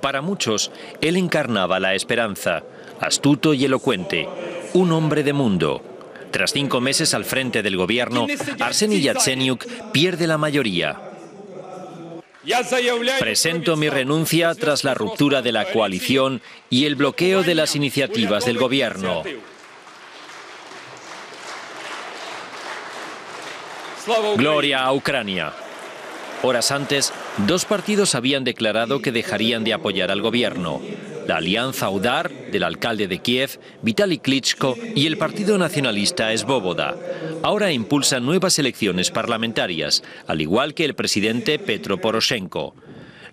Para muchos, él encarnaba la esperanza, astuto y elocuente, un hombre de mundo. Tras cinco meses al frente del gobierno, Arseny Yatsenyuk pierde la mayoría. Presento mi renuncia tras la ruptura de la coalición y el bloqueo de las iniciativas del gobierno. Gloria a Ucrania. Horas antes, dos partidos habían declarado que dejarían de apoyar al gobierno. La Alianza Udar, del alcalde de Kiev, Vitaly Klitschko, y el Partido Nacionalista Esbóboda. Ahora impulsan nuevas elecciones parlamentarias, al igual que el presidente Petro Poroshenko.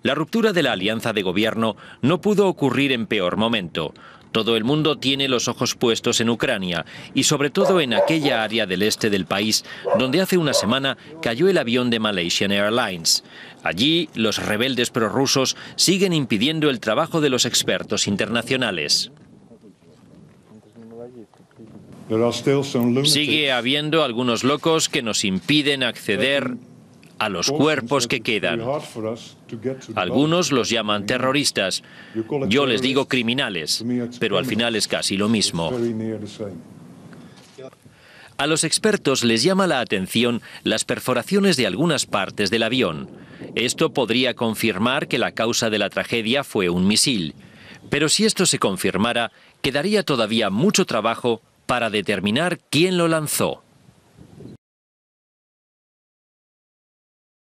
La ruptura de la alianza de gobierno no pudo ocurrir en peor momento. Todo el mundo tiene los ojos puestos en Ucrania y sobre todo en aquella área del este del país donde hace una semana cayó el avión de Malaysian Airlines. Allí los rebeldes prorrusos siguen impidiendo el trabajo de los expertos internacionales. Sigue habiendo algunos locos que nos impiden acceder a los cuerpos que quedan. Algunos los llaman terroristas, yo les digo criminales, pero al final es casi lo mismo. A los expertos les llama la atención las perforaciones de algunas partes del avión. Esto podría confirmar que la causa de la tragedia fue un misil. Pero si esto se confirmara, quedaría todavía mucho trabajo para determinar quién lo lanzó.